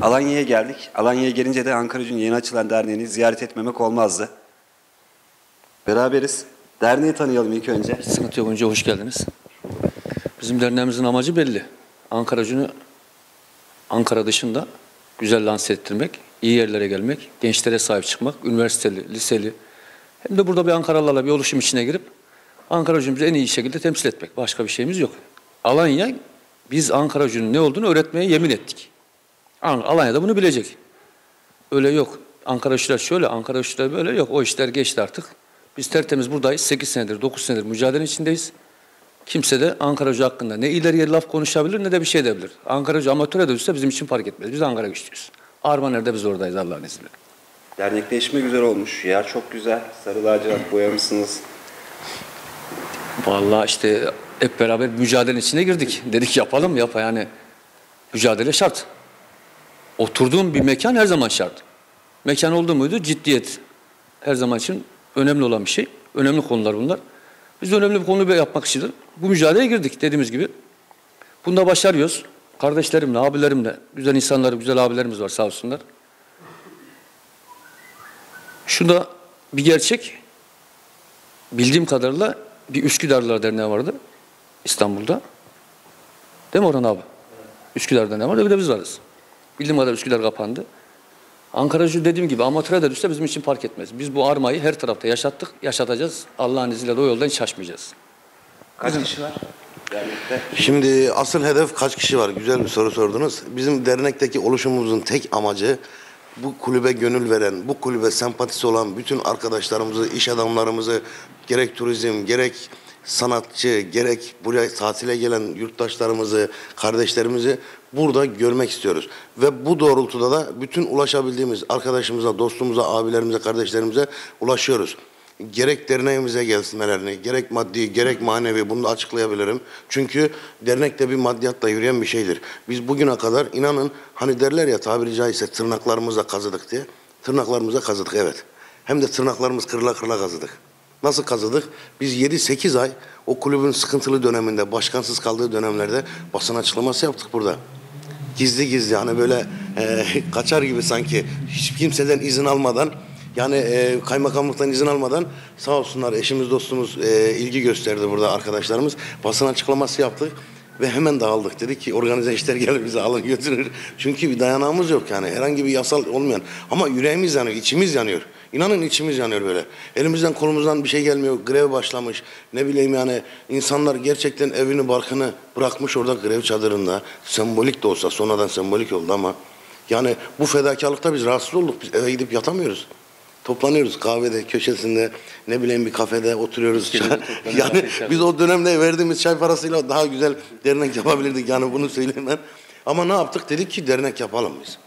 Alanya'ya geldik. Alanya'ya gelince de Ankara Gücü'nün yeni açılan derneğini ziyaret etmemek olmazdı. Beraberiz. Derneği tanıyalım ilk önce. Sıkıntı yok. Önce hoş geldiniz. Bizim derneğimizin amacı belli. Ankara Gücü'nü Ankara dışında güzel lanse ettirmek, iyi yerlere gelmek, gençlere sahip çıkmak, üniversiteli, liseli, hem de burada bir Ankaralılarla bir oluşum içine girip Ankara Gücü'müzü en iyi şekilde temsil etmek. Başka bir şeyimiz yok. Alanya, biz Ankara Gücü'nün ne olduğunu öğretmeye yemin ettik. An- Alanya da bunu bilecek. Öyle yok. Ankara işler şöyle, Ankara işler böyle yok. O işler geçti artık. Biz tertemiz buradayız. 8 senedir, 9 senedir mücadele içindeyiz. Kimse de Ankara Gücü hakkında ne ileriye laf konuşabilir ne de bir şey edebilir. Ankara Gücü amatöre de düşse bizim için fark etmez. Biz Ankara güçlüyüz. Arma nerede biz oradayız Allah'ın izniyle. Dernekleşme güzel olmuş. Yer çok güzel. Sarı lacivert boyamışsınız. Vallahi işte hep beraber mücadele içine girdik. Dedik yapalım yap yani. Mücadele şart. Oturduğum bir mekan her zaman şart. Mekan oldu muydu ciddiyet her zaman için önemli olan bir şey. Önemli konular bunlar. Biz önemli bir konuyu yapmak için bu mücadeleye girdik dediğimiz gibi. Bunda başarıyoruz. Kardeşlerimle, abilerimle, güzel insanlar, güzel abilerimiz var sağ olsunlar. Şu da bir gerçek. Bildiğim kadarıyla bir Üsküdarlılar Derneği vardı İstanbul'da. Değil mi Orhan abi? Üsküdar Derneği vardı bir de biz varız. Bildiğim kadar Üsküdar kapandı. Ankaracı dediğim gibi amatöre de düşse bizim için fark etmez. Biz bu armayı her tarafta yaşattık, yaşatacağız. Allah'ın izniyle de o yoldan hiç şaşmayacağız. Kaç kişi var dernekte? Şimdi asıl hedef kaç kişi var? Güzel bir soru sordunuz. Bizim dernekteki oluşumumuzun tek amacı bu kulübe gönül veren, bu kulübe sempatisi olan bütün arkadaşlarımızı, iş adamlarımızı gerek turizm, gerek sanatçı, gerek buraya tatile gelen yurttaşlarımızı, kardeşlerimizi burada görmek istiyoruz. Ve bu doğrultuda da bütün ulaşabildiğimiz arkadaşımıza, dostumuza, abilerimize, kardeşlerimize ulaşıyoruz gerek derneğimize gelmelerini, gerek maddi, gerek manevi bunu da açıklayabilirim. Çünkü dernek de bir maddiyatla yürüyen bir şeydir. Biz bugüne kadar inanın hani derler ya tabiri caizse tırnaklarımızla kazıdık diye. Tırnaklarımıza kazıdık evet. Hem de tırnaklarımız kırıla kırıla kazıdık. Nasıl kazıdık? Biz 7-8 ay o kulübün sıkıntılı döneminde, başkansız kaldığı dönemlerde basın açıklaması yaptık burada gizli gizli hani böyle e, kaçar gibi sanki hiç kimseden izin almadan yani e, kaymakamlıktan izin almadan sağ olsunlar eşimiz dostumuz e, ilgi gösterdi burada arkadaşlarımız basın açıklaması yaptık ve hemen dağıldık. Dedik ki organize işler gelir bizi alır götürür. Çünkü bir dayanağımız yok yani herhangi bir yasal olmayan ama yüreğimiz yanıyor, içimiz yanıyor. İnanın içimiz yanıyor böyle. Elimizden kolumuzdan bir şey gelmiyor. Grev başlamış. Ne bileyim yani insanlar gerçekten evini barkını bırakmış orada grev çadırında. Sembolik de olsa sonradan sembolik oldu ama yani bu fedakarlıkta biz rahatsız olduk. Biz eve gidip yatamıyoruz. Toplanıyoruz kahvede, köşesinde, ne bileyim bir kafede oturuyoruz. yani biz o dönemde verdiğimiz çay parasıyla daha güzel dernek yapabilirdik. Yani bunu söyleyeyim ben. Ama ne yaptık? Dedik ki dernek yapalım biz.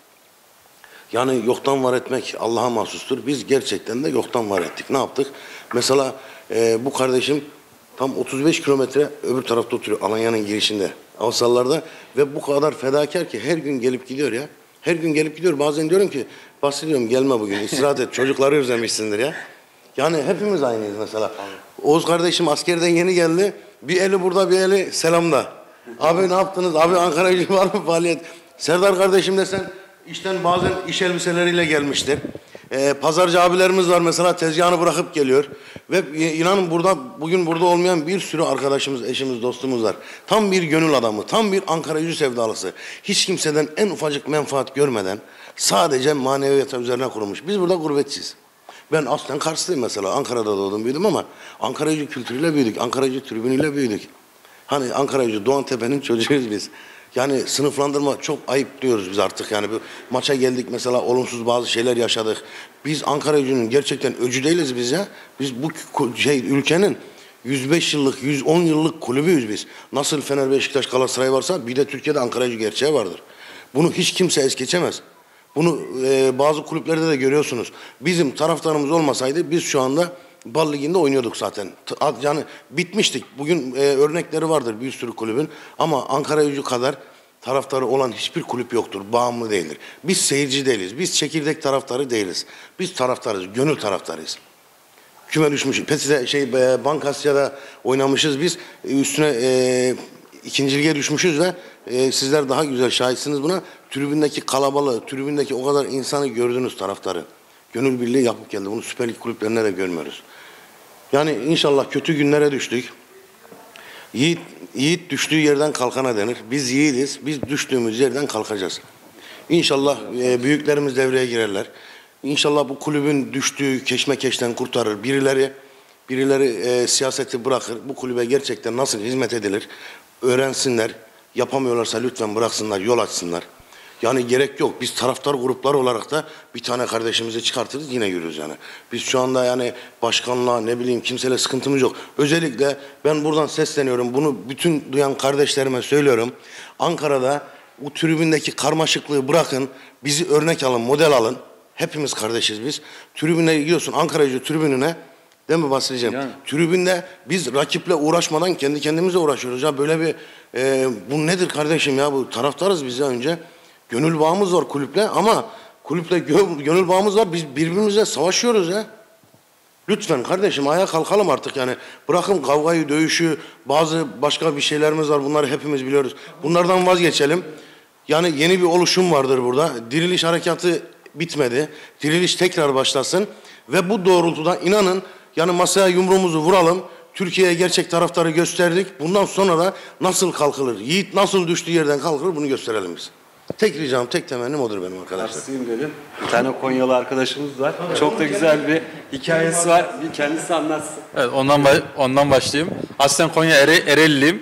Yani yoktan var etmek Allah'a mahsustur. Biz gerçekten de yoktan var ettik. Ne yaptık? Mesela e, bu kardeşim tam 35 kilometre öbür tarafta oturuyor. Alanya'nın girişinde. Avsallarda ve bu kadar fedakar ki her gün gelip gidiyor ya. Her gün gelip gidiyor. Bazen diyorum ki bahsediyorum gelme bugün istirahat et. Çocukları özlemişsindir ya. Yani hepimiz aynıyız mesela. Oğuz kardeşim askerden yeni geldi. Bir eli burada bir eli selamda. Abi ne yaptınız? Abi Ankara gücü var mı faaliyet? Serdar kardeşim de sen işten bazen iş elbiseleriyle gelmiştir. Ee, pazarcı abilerimiz var mesela tezgahını bırakıp geliyor. Ve inanın burada bugün burada olmayan bir sürü arkadaşımız, eşimiz, dostumuz var. Tam bir gönül adamı, tam bir Ankara yüzü sevdalısı. Hiç kimseden en ufacık menfaat görmeden sadece maneviyata üzerine kurulmuş. Biz burada gurbetçiyiz. Ben aslen Karslıyım mesela. Ankara'da doğdum büyüdüm ama Ankara'cı kültürüyle büyüdük. Ankara'cı tribünüyle büyüdük. Hani Ankara'cı Doğan Tepe'nin çocuğuyuz biz. Yani sınıflandırma çok ayıp diyoruz biz artık yani. Bu maça geldik mesela olumsuz bazı şeyler yaşadık. Biz Ankara gücünün gerçekten öcü değiliz biz ya. Biz bu şey ülkenin 105 yıllık, 110 yıllık kulübüyüz biz. Nasıl Fener, Beşiktaş, Galatasaray varsa bir de Türkiye'de Ankara gücü gerçeği vardır. Bunu hiç kimse es geçemez. Bunu e, bazı kulüplerde de görüyorsunuz. Bizim taraftarımız olmasaydı biz şu anda Bal Ligi'nde oynuyorduk zaten. Yani bitmiştik. Bugün e, örnekleri vardır bir sürü kulübün. Ama Ankara gücü kadar taraftarı olan hiçbir kulüp yoktur. Bağımlı değildir. Biz seyirci değiliz. Biz çekirdek taraftarı değiliz. Biz taraftarız. Gönül taraftarıyız. Küme düşmüş. Petide şey e, Bankasya'da oynamışız biz. Üstüne e, ikinci lige düşmüşüz ve e, sizler daha güzel şahitsiniz buna. Tribündeki kalabalığı, tribündeki o kadar insanı gördünüz taraftarı. Gönül birliği yapıp geldi. Bunu Süper Lig kulüplerinde de görmüyoruz. Yani inşallah kötü günlere düştük. Yiğit, yiğit düştüğü yerden kalkana denir. Biz yiğidiz. Biz düştüğümüz yerden kalkacağız. İnşallah e, büyüklerimiz devreye girerler. İnşallah bu kulübün düştüğü keşmekeşten kurtarır. Birileri birileri e, siyaseti bırakır. Bu kulübe gerçekten nasıl hizmet edilir öğrensinler. Yapamıyorlarsa lütfen bıraksınlar, yol açsınlar. Yani gerek yok. Biz taraftar gruplar olarak da bir tane kardeşimizi çıkartırız yine yürürüz yani. Biz şu anda yani başkanla ne bileyim kimseyle sıkıntımız yok. Özellikle ben buradan sesleniyorum. Bunu bütün duyan kardeşlerime söylüyorum. Ankara'da bu tribündeki karmaşıklığı bırakın. Bizi örnek alın, model alın. Hepimiz kardeşiz biz. Tribüne gidiyorsun Ankara Gücü tribününe. Değil mi Basri'cim? Yani. Tribünde biz rakiple uğraşmadan kendi kendimize uğraşıyoruz. Ya böyle bir e, bu nedir kardeşim ya bu taraftarız biz ya önce. Gönül bağımız var kulüple ama kulüple gö- gönül bağımız var. Biz birbirimizle savaşıyoruz ya. Lütfen kardeşim ayağa kalkalım artık yani. Bırakın kavgayı, dövüşü, bazı başka bir şeylerimiz var. Bunları hepimiz biliyoruz. Bunlardan vazgeçelim. Yani yeni bir oluşum vardır burada. Diriliş harekatı bitmedi. Diriliş tekrar başlasın. Ve bu doğrultuda inanın yani masaya yumruğumuzu vuralım. Türkiye'ye gerçek taraftarı gösterdik. Bundan sonra da nasıl kalkılır? Yiğit nasıl düştüğü yerden kalkılır bunu gösterelim biz. Tek ricam, tek temennim odur benim arkadaşlar. Karşısıyım dedim. Bir tane Konyalı arkadaşımız var. Çok da güzel bir hikayesi var. Bir kendisi anlatsın. Evet ondan ondan başlayayım. Aslen Konya Ere Ereğliliyim.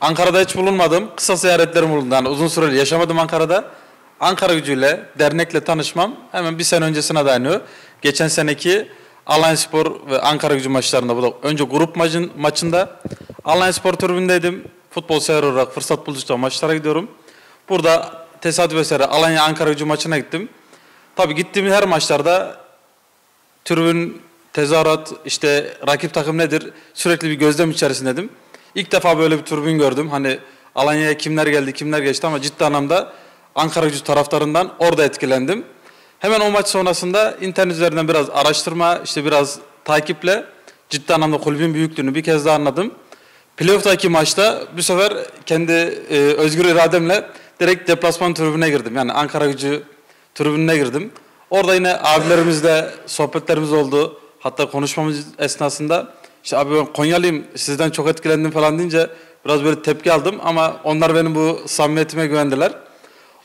Ankara'da hiç bulunmadım. Kısa ziyaretlerim bulundu. Yani uzun süreli yaşamadım Ankara'da. Ankara gücüyle, dernekle tanışmam hemen bir sene öncesine dayanıyor. Geçen seneki Alanya Spor ve Ankara gücü maçlarında. Bu da önce grup maçın, maçında Alanya Spor tribündeydim. Futbol sever olarak fırsat buldukça maçlara gidiyorum. Burada tesadüf eseri Alanya Ankara gücü maçına gittim. Tabii gittiğim her maçlarda tribün, tezahürat, işte rakip takım nedir sürekli bir gözlem içerisindeydim. İlk defa böyle bir tribün gördüm. Hani Alanya'ya kimler geldi, kimler geçti ama ciddi anlamda Ankara gücü taraftarından orada etkilendim. Hemen o maç sonrasında internet üzerinden biraz araştırma, işte biraz takiple ciddi anlamda kulübün büyüklüğünü bir kez daha anladım. Playoff'taki maçta bu sefer kendi e, özgür irademle direkt deplasman tribüne girdim. Yani Ankara gücü tribününe girdim. Orada yine abilerimizle sohbetlerimiz oldu. Hatta konuşmamız esnasında işte abi ben Konyalıyım sizden çok etkilendim falan deyince biraz böyle tepki aldım ama onlar benim bu samimiyetime güvendiler.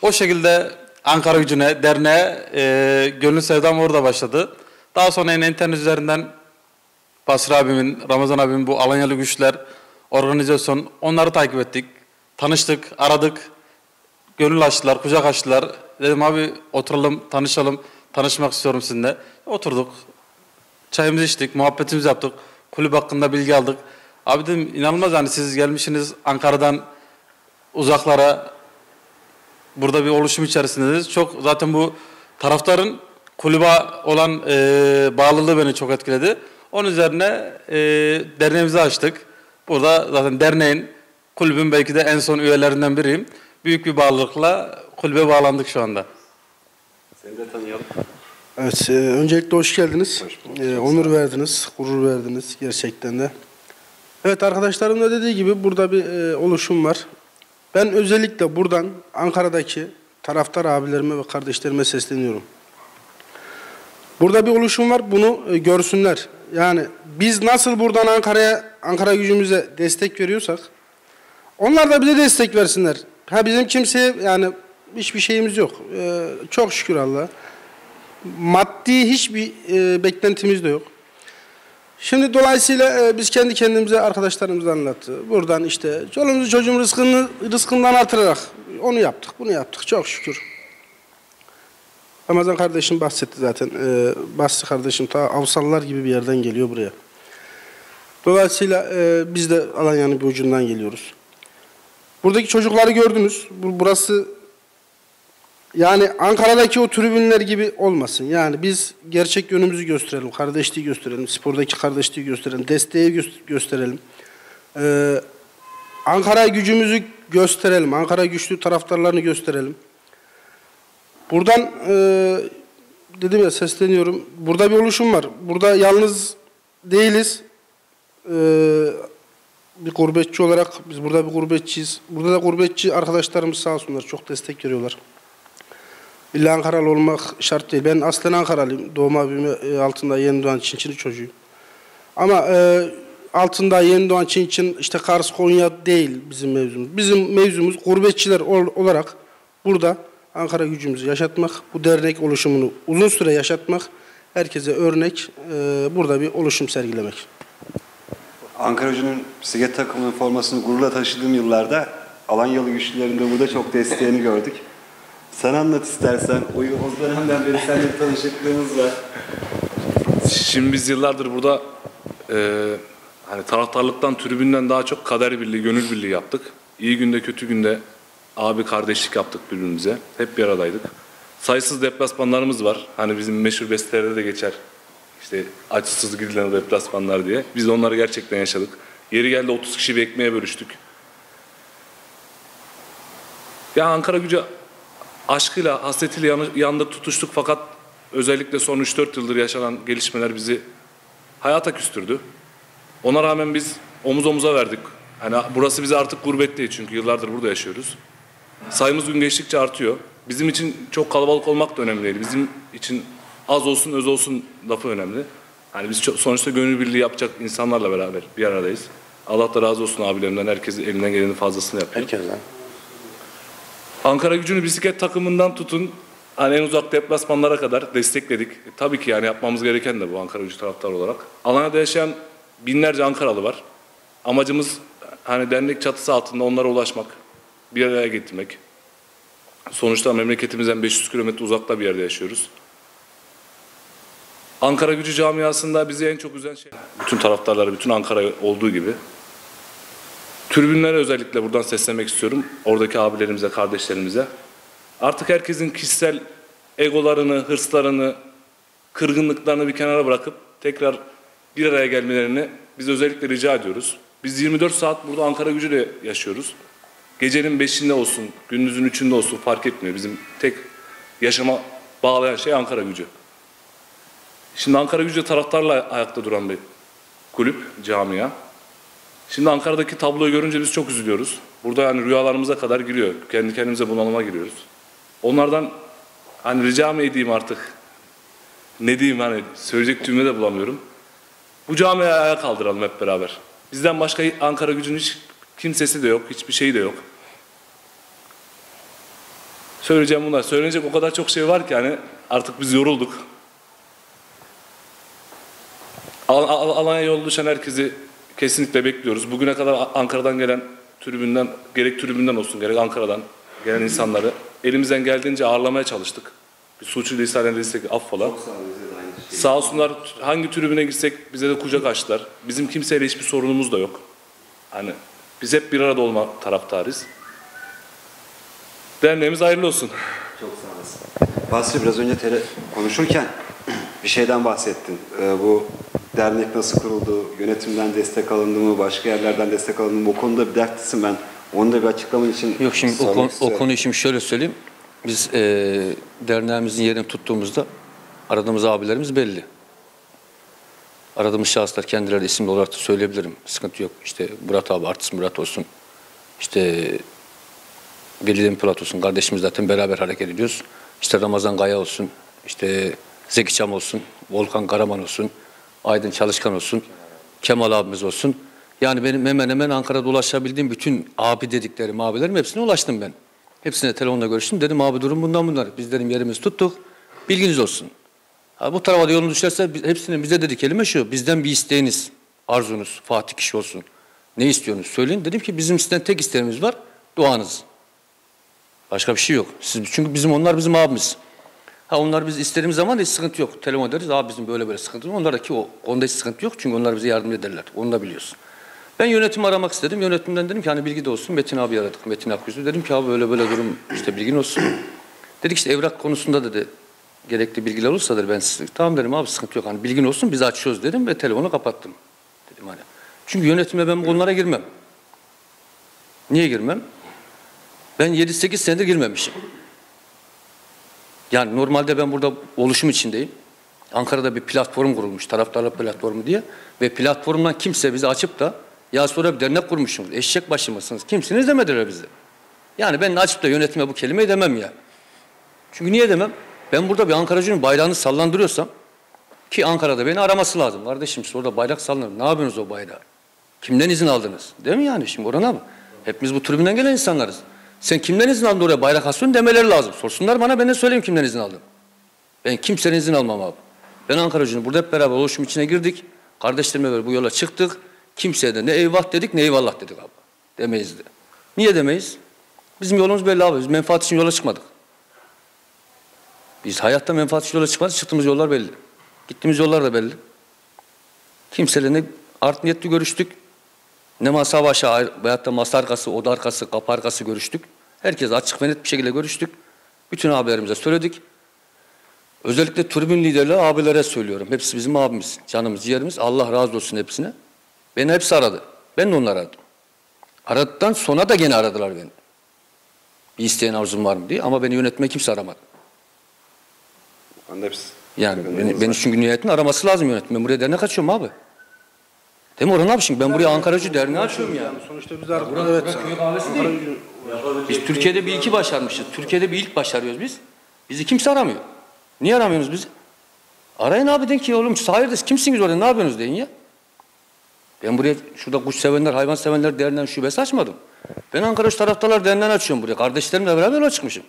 O şekilde Ankara gücüne, derneğe e, gönül sevdam orada başladı. Daha sonra yine internet üzerinden Basri abimin, Ramazan abimin bu Alanyalı Güçler organizasyon onları takip ettik. Tanıştık, aradık. Gönül açtılar, kucak açtılar. Dedim abi oturalım, tanışalım. Tanışmak istiyorum sizinle. Oturduk. Çayımızı içtik, muhabbetimizi yaptık. Kulüp hakkında bilgi aldık. Abi dedim inanılmaz yani siz gelmişsiniz Ankara'dan uzaklara burada bir oluşum içerisindesiniz. Çok zaten bu taraftarın kulübe olan e, bağlılığı beni çok etkiledi. Onun üzerine e, derneğimizi açtık. Burada zaten derneğin, kulübün belki de en son üyelerinden biriyim. Büyük bir bağlılıkla kulübe bağlandık şu anda. Seni de tanıyalım. Evet, e, öncelikle hoş geldiniz. E, onur verdiniz, gurur verdiniz gerçekten de. Evet, arkadaşlarım da dediği gibi burada bir e, oluşum var. Ben özellikle buradan Ankara'daki taraftar abilerime ve kardeşlerime sesleniyorum. Burada bir oluşum var, bunu e, görsünler. Yani biz nasıl buradan Ankara'ya, Ankara gücümüze destek veriyorsak, onlar da bize destek versinler. Ha bizim kimseye yani hiçbir şeyimiz yok. E, çok şükür Allah'a maddi hiçbir e, beklentimiz de yok. Şimdi dolayısıyla e, biz kendi kendimize arkadaşlarımıza anlattı. Buradan işte çoluğumuzu çocuğun rızkını, rızkından artırarak onu yaptık, bunu yaptık çok şükür. Ramazan kardeşim bahsetti zaten. E, Basri kardeşim ta Avsallar gibi bir yerden geliyor buraya. Dolayısıyla e, biz de Alanya'nın bir ucundan geliyoruz. Buradaki çocukları gördünüz. Bu- Burası yani Ankara'daki o tribünler gibi olmasın. Yani biz gerçek yönümüzü gösterelim, kardeşliği gösterelim, spordaki kardeşliği gösterelim, desteği gö- gösterelim. Ee, Ankara gücümüzü gösterelim, Ankara güçlü taraftarlarını gösterelim. Buradan e, dedim ya sesleniyorum. Burada bir oluşum var. Burada yalnız değiliz. Ee, bir gurbetçi olarak biz burada bir gurbetçiyiz. Burada da gurbetçi arkadaşlarımız sağ olsunlar çok destek veriyorlar. İlla Ankaralı olmak şart değil. Ben aslen Ankaralıyım. Doğma büyüme altında yeni doğan Çinçili çocuğuyum. Ama e, altında yeni doğan Çinçin işte Kars Konya değil bizim mevzumuz. Bizim mevzumuz gurbetçiler ol- olarak burada Ankara gücümüzü yaşatmak, bu dernek oluşumunu uzun süre yaşatmak, herkese örnek e, burada bir oluşum sergilemek. Ankara Gücü'nün bisiklet takımının formasını gururla taşıdığım yıllarda Alanyalı güçlülerin de burada çok desteğini gördük. Sen anlat istersen. O, o dönemden beri seninle tanışıklığımız var. Şimdi biz yıllardır burada e, hani taraftarlıktan, tribünden daha çok kader birliği, gönül birliği yaptık. İyi günde, kötü günde abi kardeşlik yaptık birbirimize. Hep bir aradaydık. Sayısız deplasmanlarımız var. Hani bizim meşhur bestelerde de geçer. İşte açsız gidilen o deplasmanlar diye. Biz de onları gerçekten yaşadık. Yeri geldi 30 kişi bir ekmeğe bölüştük. Ya Ankara gücü aşkıyla, hasretiyle yanı- yanında tutuştuk fakat özellikle son 3-4 yıldır yaşanan gelişmeler bizi hayata küstürdü. Ona rağmen biz omuz omuza verdik. Hani burası bize artık gurbet değil çünkü yıllardır burada yaşıyoruz. Sayımız gün geçtikçe artıyor. Bizim için çok kalabalık olmak da önemli değil. Bizim için az olsun öz olsun lafı önemli. Hani biz çok- sonuçta gönül birliği yapacak insanlarla beraber bir aradayız. Allah da razı olsun abilerimden. Herkes elinden gelenin fazlasını yapıyor. Herkesten. Ankara gücünü bisiklet takımından tutun hani en uzak deplasmanlara kadar destekledik. E, tabii ki yani yapmamız gereken de bu Ankara gücü taraftarı olarak. Alanya'da yaşayan binlerce Ankaralı var. Amacımız hani dernek çatısı altında onlara ulaşmak, bir araya getirmek. Sonuçta memleketimizden 500 kilometre uzakta bir yerde yaşıyoruz. Ankara gücü camiasında bizi en çok üzen şey, bütün taraftarları, bütün Ankara olduğu gibi Tribünlere özellikle buradan seslemek istiyorum. Oradaki abilerimize, kardeşlerimize. Artık herkesin kişisel egolarını, hırslarını, kırgınlıklarını bir kenara bırakıp tekrar bir araya gelmelerini biz özellikle rica ediyoruz. Biz 24 saat burada Ankara gücüyle yaşıyoruz. Gecenin 5'inde olsun, gündüzün 3'ünde olsun fark etmiyor. Bizim tek yaşama bağlayan şey Ankara gücü. Şimdi Ankara gücü taraftarla ayakta duran bir kulüp, camia. Şimdi Ankara'daki tabloyu görünce biz çok üzülüyoruz. Burada yani rüyalarımıza kadar giriyor. Kendi kendimize bunalıma giriyoruz. Onlardan hani rica mı edeyim artık? Ne diyeyim hani söyleyecek cümle de bulamıyorum. Bu camiye ayağa kaldıralım hep beraber. Bizden başka Ankara gücünün hiç kimsesi de yok, hiçbir şeyi de yok. Söyleyeceğim bunlar. Söylenecek o kadar çok şey var ki hani artık biz yorulduk. Al- Al- Alanya yolu düşen herkesi kesinlikle bekliyoruz. Bugüne kadar Ankara'dan gelen tribünden, gerek tribünden olsun gerek Ankara'dan gelen insanları elimizden geldiğince ağırlamaya çalıştık. Bir suçu lisan edilsek affola. Sağ olsunlar hangi tribüne gitsek bize de kucak açtılar. Bizim kimseyle hiçbir sorunumuz da yok. Hani biz hep bir arada olma taraftarıyız. Derneğimiz hayırlı olsun. Çok sağ olasın. Basri biraz önce tele konuşurken bir şeyden bahsettin. Ee, bu dernek nasıl kuruldu, yönetimden destek alındı mı, başka yerlerden destek alındı mı? O konuda bir dertlisin ben. Onu da bir açıklaman için Yok şimdi o, konu, o konuyu şimdi şöyle söyleyeyim. Biz eee derneğimizin yerini tuttuğumuzda aradığımız abilerimiz belli. Aradığımız şahıslar kendileri isimli olarak da söyleyebilirim. Sıkıntı yok. İşte Murat abi, artist Murat olsun. İşte Bildiğim Polat olsun. Kardeşimiz zaten beraber hareket ediyoruz. İşte Ramazan Gaya olsun. İşte Zeki Çam olsun. Volkan Karaman olsun. Aydın Çalışkan olsun. Kemal abimiz olsun. Yani benim hemen hemen Ankara'da ulaşabildiğim bütün abi dediklerim abilerim hepsine ulaştım ben. Hepsine telefonla görüştüm. Dedim abi durum bundan bunlar. Biz dedim yerimizi tuttuk. Bilginiz olsun. Ha, bu tarafa da yolun düşerse biz- bize dedi kelime şu. Bizden bir isteğiniz, arzunuz, Fatih kişi olsun. Ne istiyorsunuz söyleyin. Dedim ki bizim sizden tek isteğimiz var. Duanız. Başka bir şey yok. Siz, çünkü bizim onlar bizim abimiz. Ha onlar biz istediğimiz zaman hiç sıkıntı yok. Telefon ederiz. Abi bizim böyle böyle sıkıntı var. Onlardaki o onda hiç sıkıntı yok. Çünkü onlar bize yardım ederler. Onu da biliyorsun. Ben yönetimi aramak istedim. Yönetimden dedim ki hani bilgi de olsun. Metin abi aradık. Metin Akgüz'ü. Dedim ki abi böyle böyle durum işte bilgin olsun. Dedik işte evrak konusunda dedi gerekli bilgiler olursa dedi ben size. Tamam dedim abi sıkıntı yok. Hani bilgin olsun biz açıyoruz dedim ve telefonu kapattım. Dedim hani. Çünkü yönetime ben bu konulara girmem. Niye girmem? Ben 7-8 senedir girmemişim. Yani normalde ben burada oluşum içindeyim. Ankara'da bir platform kurulmuş, taraftarlar platformu diye. Ve platformdan kimse bizi açıp da Ya sonra bir dernek kurmuşsunuz. Eşek başı? Kimsiniz demediler bize. Yani ben açıp da yönetime bu kelimeyi demem ya. Çünkü niye demem? Ben burada bir Ankaracının bayrağını sallandırıyorsam ki Ankara'da beni araması lazım. Kardeşim siz orada bayrak sallanır. Ne yapıyorsunuz o bayrağı? Kimden izin aldınız? Değil mi yani şimdi orana mı? Hepimiz bu tribünden gelen insanlarız. Sen kimden izin aldın oraya bayrak asıyorsun demeleri lazım. Sorsunlar bana ben de söyleyeyim kimden izin aldım. Ben kimsenin izin almam abi. Ben Ankara'cının burada hep beraber oluşum içine girdik. Kardeşlerimle beraber bu yola çıktık. Kimseye de ne eyvah dedik ne eyvallah dedik abi. Demeyiz de. Niye demeyiz? Bizim yolumuz belli abi. Biz menfaat için yola çıkmadık. Biz hayatta menfaat için yola çıkmadık. Çıktığımız yollar belli. Gittiğimiz yollar da belli. Kimseyle ne art niyetli görüştük. Ne masa başı veyahut da masa arkası, oda arkası, kapı arkası görüştük. Herkes açık ve net bir şekilde görüştük. Bütün abilerimize söyledik. Özellikle tribün liderleri abilere söylüyorum. Hepsi bizim abimiz, canımız, ciğerimiz. Allah razı olsun hepsine. Beni hepsi aradı. Ben de onları aradım. Aradıktan sonra da gene aradılar beni. Bir isteyen arzum var mı diye ama beni yönetmeye kimse aramadı. Hepsi. Yani beni, beni çünkü niyetin araması lazım yönetim. Ben buraya dernek açıyorum abi. Değil mi Orhan abi şimdi ben buraya Ankaracı derneği açıyorum yani. Sonuçta biz artık Burası, evet. köy kahvesi değil. Biz Türkiye'de bir iki başarmışız. Türkiye'de bir ilk başarıyoruz biz. Bizi kimse aramıyor. Niye aramıyorsunuz bizi? Arayın abi deyin ki oğlum hayırdır kimsiniz orada ne yapıyorsunuz deyin ya. Ben buraya şurada kuş sevenler, hayvan sevenler derneğinin şubesi açmadım. Ben Ankara taraftarlar derneğini açıyorum buraya. Kardeşlerimle beraber yola çıkmışım.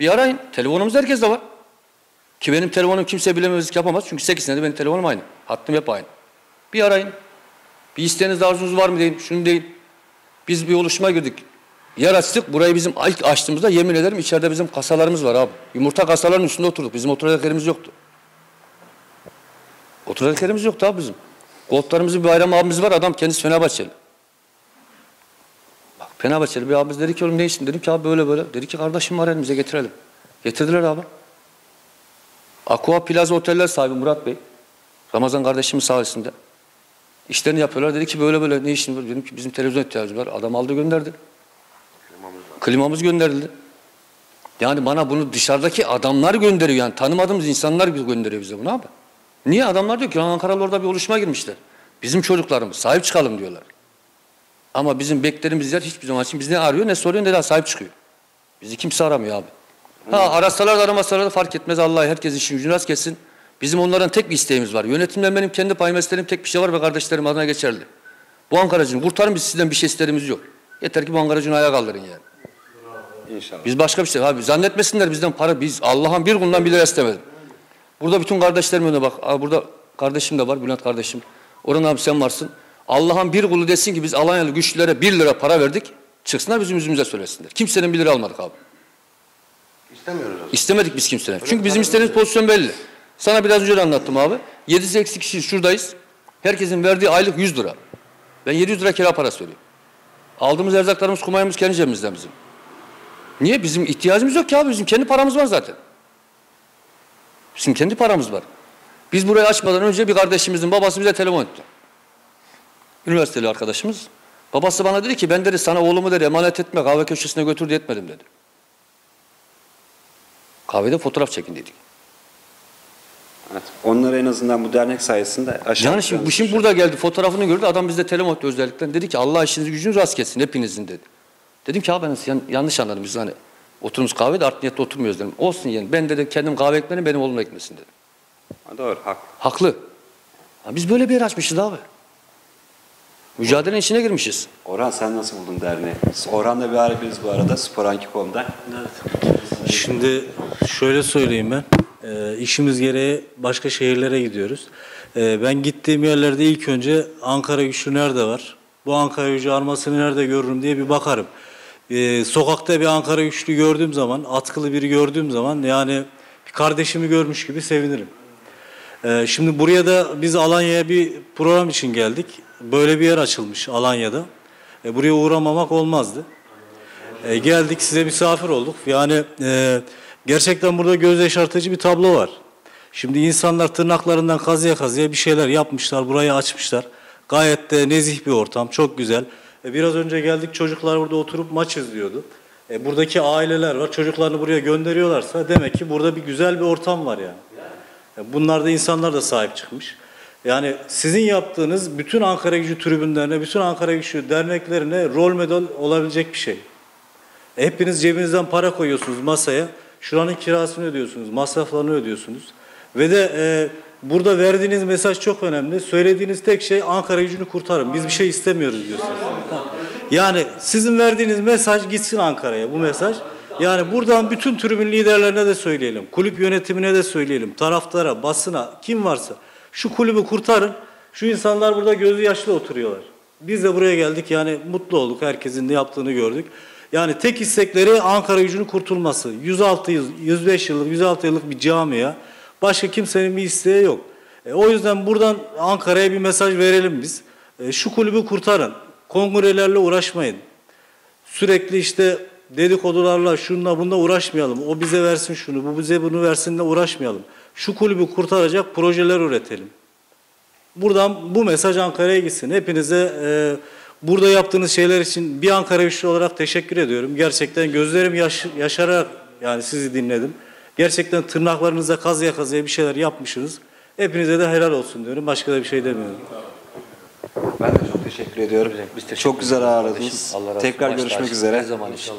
Bir arayın. Telefonumuz herkeste var. Ki benim telefonum kimse bilememezlik yapamaz. Çünkü 8 senedir benim telefonum aynı. Hattım hep aynı. Bir arayın. Bir isteğiniz arzunuz var mı deyin. Şunu deyin. Biz bir oluşuma girdik. Yer açtık. Burayı bizim ilk açtığımızda yemin ederim içeride bizim kasalarımız var abi. Yumurta kasalarının üstünde oturduk. Bizim oturacak yerimiz yoktu. Oturacak yerimiz yoktu abi bizim. Koltuklarımızın bir bayram abimiz var. Adam kendisi Fenerbahçeli. Bak Fenerbahçeli bir abimiz dedi ki oğlum ne işin? Dedim ki abi böyle böyle. Dedi ki kardeşim var elimize getirelim. Getirdiler abi. Aqua Plaza Oteller sahibi Murat Bey. Ramazan kardeşimin sayesinde. İşlerini yapıyorlar. Dedi ki böyle böyle ne işin var? Dedim ki bizim televizyon ihtiyacımız var. Adam aldı gönderdi. Klimamız gönderildi. Yani bana bunu dışarıdaki adamlar gönderiyor. Yani tanımadığımız insanlar gönderiyor bize bunu abi. Niye? Adamlar diyor ki "Lan Ankaralı orada bir oluşuma girmişler. Bizim çocuklarımız sahip çıkalım diyorlar. Ama bizim beklerimiz yer hiçbir zaman için biz ne arıyor ne soruyor ne daha sahip çıkıyor. Bizi kimse aramıyor abi. Ha arasalar da aramasalar da fark etmez. Allah herkes işin gücünü rast kessin. Bizim onların tek bir isteğimiz var. Yönetimden benim kendi payıma isterim tek bir şey var ve kardeşlerim adına geçerli. Bu Ankara'cını kurtarın biz sizden bir şey isterimiz yok. Yeter ki bu Ankara'cını ayağa kaldırın yani. İnşallah. Biz başka bir şey abi zannetmesinler bizden para biz Allah'ın bir kulundan bir lira istemedim. Burada bütün kardeşlerim önüne bak. Abi burada kardeşim de var Bülent kardeşim. Orhan abi sen varsın. Allah'ın bir kulu desin ki biz Alanyalı güçlülere bir lira para verdik. Çıksınlar bizim yüzümüze söylesinler. Kimsenin bir lira almadık abi. İstemiyoruz. İstemedik biz kimseden. Çünkü bizim istediğimiz pozisyon belli. Sana biraz önce anlattım abi. 7-8 kişi şuradayız. Herkesin verdiği aylık 100 lira. Ben 700 lira kira parası veriyorum. Aldığımız erzaklarımız, kumayımız kendi cebimizden bizim. Niye? Bizim ihtiyacımız yok ki abi. Bizim kendi paramız var zaten. Bizim kendi paramız var. Biz burayı açmadan önce bir kardeşimizin babası bize telefon etti. Üniversiteli arkadaşımız. Babası bana dedi ki ben dedi sana oğlumu dedi emanet etme kahve köşesine götür diye etmedim dedi. Kahvede fotoğraf çekin dedik. Evet. Onları en azından bu dernek sayesinde aşağı Yani şimdi bu şimdi burada geldi fotoğrafını gördü adam bizde telefon etti özellikle. Dedi ki Allah işinizi gücünüz rast kessin hepinizin dedi. Dedim ki abi ben yan- yanlış anladım biz hani oturumuz kahvede art niyette oturmuyoruz dedim. Olsun yani ben de kendim kahve ekmeğini benim oğlum ekmesin dedim. Ha, Doğru, haklı. Haklı. Ha, biz böyle bir yer açmışız abi. Mücadelenin içine girmişiz. Orhan sen nasıl buldun derneği? Orhan'la beraberiz bu arada Sporanki.com'da. Şimdi şöyle söyleyeyim ben. Ee, işimiz gereği başka şehirlere gidiyoruz. Ee, ben gittiğim yerlerde ilk önce Ankara güçlü nerede var? Bu Ankara gücü armasını nerede görürüm diye bir bakarım. Ee, sokakta bir Ankara güçlü gördüğüm zaman, atkılı biri gördüğüm zaman yani kardeşimi görmüş gibi sevinirim. Ee, şimdi buraya da biz Alanya'ya bir program için geldik. Böyle bir yer açılmış Alanya'da. E, buraya uğramamak olmazdı. E, geldik size misafir olduk. Yani e, gerçekten burada göz yaşartıcı bir tablo var. Şimdi insanlar tırnaklarından kazıya kazıya bir şeyler yapmışlar, burayı açmışlar. Gayet de nezih bir ortam, çok güzel. E, biraz önce geldik çocuklar burada oturup maç izliyordu. E, buradaki aileler var, çocuklarını buraya gönderiyorlarsa demek ki burada bir güzel bir ortam var yani. E, Bunlar da insanlar da sahip çıkmış. Yani sizin yaptığınız bütün Ankara Gücü tribünlerine, bütün Ankara Gücü derneklerine rol model olabilecek bir şey. Hepiniz cebinizden para koyuyorsunuz masaya. Şuranın kirasını ödüyorsunuz, masraflarını ödüyorsunuz. Ve de e, burada verdiğiniz mesaj çok önemli. Söylediğiniz tek şey Ankara gücünü kurtarın. Biz bir şey istemiyoruz diyorsunuz. Yani sizin verdiğiniz mesaj gitsin Ankara'ya bu mesaj. Yani buradan bütün tribün liderlerine de söyleyelim. Kulüp yönetimine de söyleyelim. Taraftara, basına, kim varsa. Şu kulübü kurtarın. Şu insanlar burada gözü yaşlı oturuyorlar. Biz de buraya geldik yani mutlu olduk. Herkesin de yaptığını gördük. Yani tek istekleri Ankara gücünün kurtulması. 106 yıl, 105 yıllık, 106 yıllık bir camia. Başka kimsenin bir isteği yok. E, o yüzden buradan Ankara'ya bir mesaj verelim biz. E, şu kulübü kurtarın. Kongrelerle uğraşmayın. Sürekli işte dedikodularla şunla bununla uğraşmayalım. O bize versin şunu, bu bize bunu versin de uğraşmayalım. Şu kulübü kurtaracak projeler üretelim. Buradan bu mesaj Ankara'ya gitsin. Hepinize e, burada yaptığınız şeyler için bir Ankara güçlü olarak teşekkür ediyorum. Gerçekten gözlerim yaş, yaşararak yani sizi dinledim. Gerçekten tırnaklarınıza kazıya kazıya bir şeyler yapmışsınız. Hepinize de helal olsun diyorum. Başka da bir şey demiyorum. Ben de çok teşekkür ediyorum. Biz teşekkür çok güzel ağırladınız. Tekrar görüşmek üzere. Her zaman inşallah.